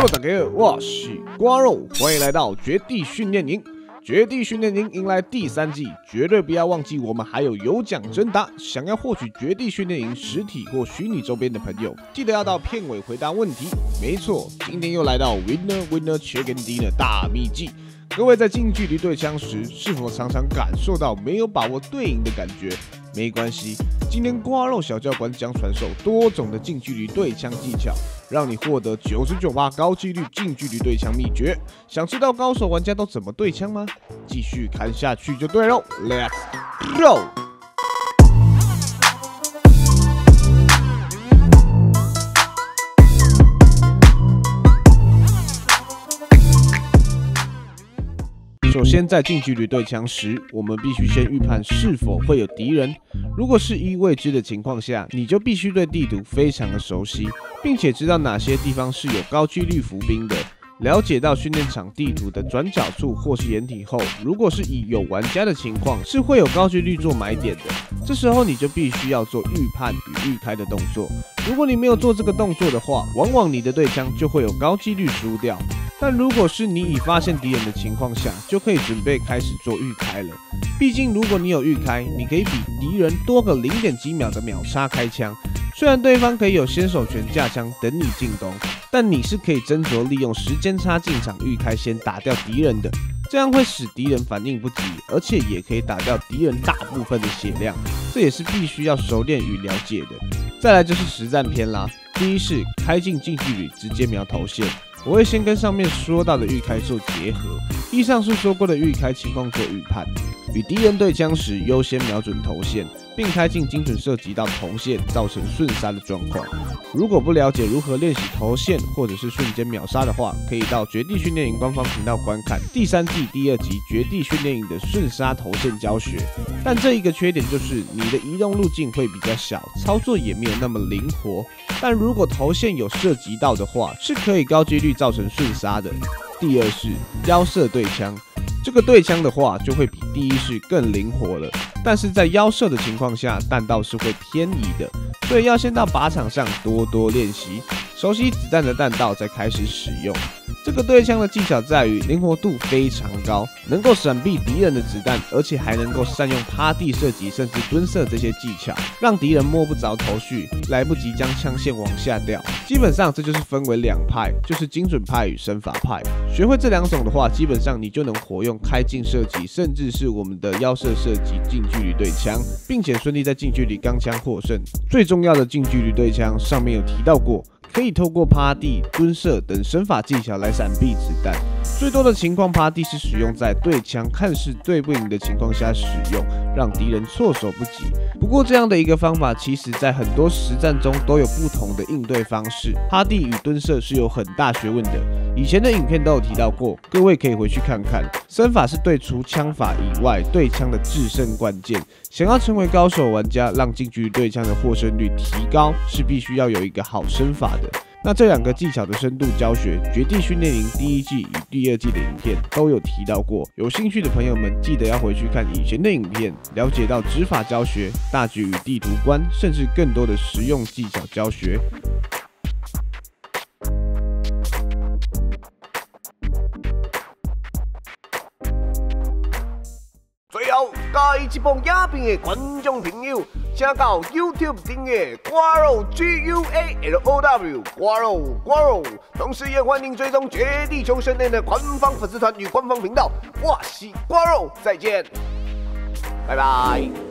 Hello，大家好，我是瓜肉，欢迎来到绝地训练营。绝地训练营迎来第三季，绝对不要忘记我们还有有奖征答。想要获取绝地训练营实体或虚拟周边的朋友，记得要到片尾回答问题。没错，今天又来到 Winner Winner Chicken Dinner 大秘境。各位在近距离对枪时，是否常常感受到没有把握对赢的感觉？没关系，今天瓜肉小教官将传授多种的近距离对枪技巧，让你获得九十九八高几率近距离对枪秘诀。想知道高手玩家都怎么对枪吗？继续看下去就对喽，Let's go！首先，在近距离对枪时，我们必须先预判是否会有敌人。如果是一未知的情况下，你就必须对地图非常的熟悉，并且知道哪些地方是有高几率伏兵的。了解到训练场地图的转角处或是掩体后，如果是以有玩家的情况，是会有高几率做买点的。这时候你就必须要做预判与预开的动作。如果你没有做这个动作的话，往往你的对枪就会有高几率输掉。但如果是你已发现敌人的情况下，就可以准备开始做预开了。毕竟，如果你有预开，你可以比敌人多个零点几秒的秒杀开枪。虽然对方可以有先手权架枪等你进攻，但你是可以斟酌利用时间差进场预开，先打掉敌人的。这样会使敌人反应不及，而且也可以打掉敌人大部分的血量。这也是必须要熟练与了解的。再来就是实战篇啦。第一是开进近距离，直接瞄头线。我会先跟上面说到的预开做结合，以上述说过的预开情况做预判，与敌人对枪时优先瞄准头线。并开进精准射击到头线，造成瞬杀的状况。如果不了解如何练习头线或者是瞬间秒杀的话，可以到绝地训练营官方频道观看第三季第二集绝地训练营的瞬杀头线教学。但这一个缺点就是你的移动路径会比较小，操作也没有那么灵活。但如果头线有射击到的话，是可以高几率造成瞬杀的。第二是腰射对枪。这个对枪的话，就会比第一式更灵活了。但是在腰射的情况下，弹道是会偏移的，所以要先到靶场上多多练习，熟悉子弹的弹道，再开始使用。这个对枪的技巧在于灵活度非常高，能够闪避敌人的子弹，而且还能够善用趴地射击，甚至蹲射这些技巧，让敌人摸不着头绪，来不及将枪线往下掉。基本上这就是分为两派，就是精准派与身法派。学会这两种的话，基本上你就能活用开镜射击，甚至是我们的腰射射击近距离对枪，并且顺利在近距离钢枪获胜。最重要的近距离对枪，上面有提到过。可以透过趴地、蹲射等身法技巧来闪避子弹。最多的情况，趴地是使用在对枪看似对不赢的情况下使用，让敌人措手不及。不过，这样的一个方法，其实在很多实战中都有不同的应对方式。趴地与蹲射是有很大学问的，以前的影片都有提到过，各位可以回去看看。身法是对除枪法以外对枪的制胜关键。想要成为高手玩家，让近距离对枪的获胜率提高，是必须要有一个好身法的。那这两个技巧的深度教学，《绝地训练营》第一季与第二季的影片都有提到过。有兴趣的朋友们，记得要回去看以前的影片，了解到指法教学、大局与地图观，甚至更多的实用技巧教学。在一帮影片的观众朋友，请到 YouTube 订阅瓜肉 G U A L O W 瓜肉瓜肉，同时也欢迎追踪绝地求生链的官方粉丝团与官方频道。哇西瓜肉，再见，拜拜。